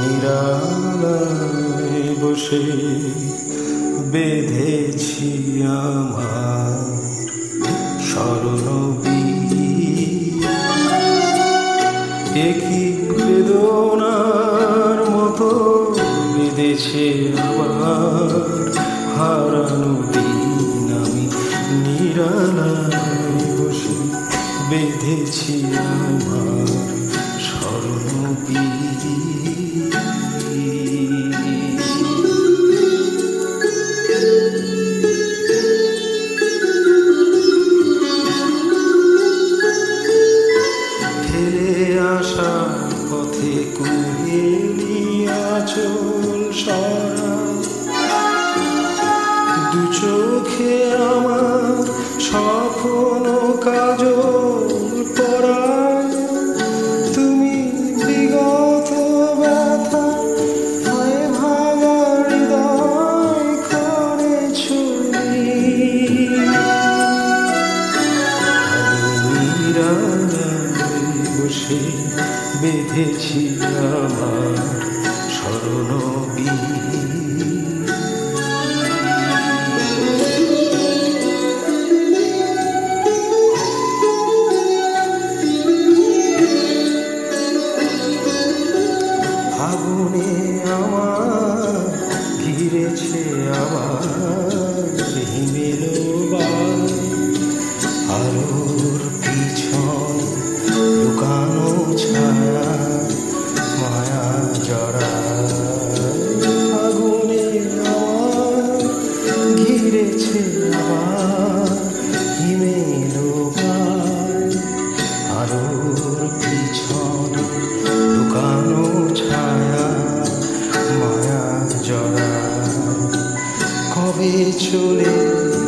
নিরালায় বসে বেঁধেছি আমার স্মরণবী একই বেদনার মতো বেঁধেছে আবার হারানো দিন। আমি নিরালায় বসে বেঁধেছি দু চোখে আমার স্বপ্ন কাজল পরা তুমি বিগত ব্যথা হয়ে ভাঙা হৃদয় করে বসে বেঁধেছি আমার আমার ঘিরেছে আবার হিমেল আলোর ঘিরেছে আবার হিমেল আলোর পিছন লুকানো ছায়া, মায়া জড়া কবে চলে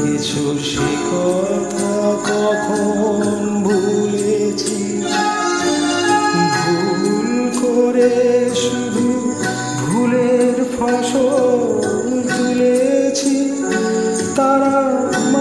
গেছো সে কথা কখন ভুলেছি? ভুল করে শুধু ভুলের ফসল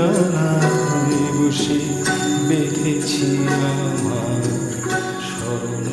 নিরালায় বসে বেঁধেছি আমার স্মরণ